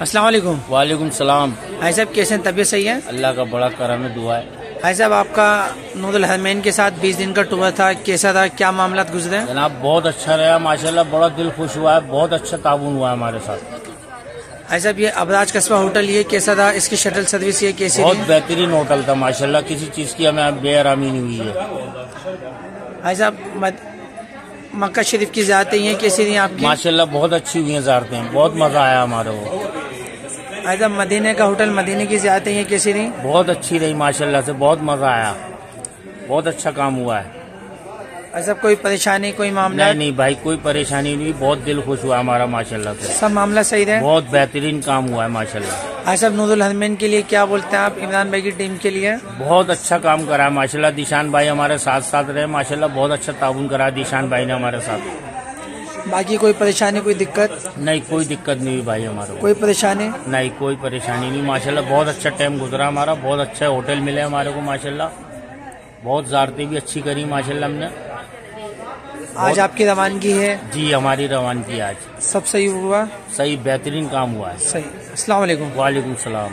अस्सलाम वालेकुम। सलाम। भाई साहब कैसे तबीयत सही है? अल्लाह का बड़ा करम है दुआ है। भाई साहब आपका नूदल हरमैन के साथ 20 दिन का टूर था कैसा था? क्या मामला गुजरे जनाब बहुत अच्छा रहा माशाल्लाह बड़ा दिल खुश हुआ है बहुत अच्छा ताउन हुआ है हमारे साथ। भाई साहब ये अबराज कस्बा होटल ये कैसा था? इसकी शटल सर्विस ये कैसी बहुत बेहतरीन होटल था माशाल्लाह किसी चीज़ की हमें बेआरामी नहीं हुई है। भाई साहब मक्का शरीफ की जाते ये कैसी रही आपकी? माशाल्लाह बहुत अच्छी हुई है बहुत मज़ा आया हमारे को साहब मदीने का होटल मदीने की जाते ये कैसी रही बहुत अच्छी रही माशाल्लाह से बहुत मज़ा आया। बहुत अच्छा काम हुआ है। साहब कोई परेशानी कोई मामला? नहीं नहीं भाई कोई परेशानी नहीं बहुत दिल खुश हुआ हमारा माशाल्लाह से। सब मामला सही रहे बहुत बेहतरीन काम हुआ है माशाल्लाह। भाई साहब नूरुल हरमैन के लिए क्या बोलते हैं आप इमरान भाई की टीम के लिए? बहुत अच्छा काम करा है माशाल्लाह। दिशान भाई हमारे साथ साथ रहे माशाल्लाह बहुत अच्छा ताउन करा दिशान भाई ने हमारे साथ। बाकी कोई परेशानी कोई दिक्कत? नहीं कोई दिक्कत नहीं हुई भाई हमारे कोई परेशानी? नहीं कोई परेशानी नहीं। माशाल्लाह बहुत अच्छा टाइम गुजरा हमारा बहुत अच्छे होटल मिले हमारे को माशाल्लाह। बहुत ज़ारतें भी अच्छी करी माशाल्लाह हमने। आज आपकी रवानगी है? जी हमारी रवानगी आज। सब सही हुआ? सही बेहतरीन काम हुआ है। सही। अस्सलाम वालेकुम। वालेकुम सलाम।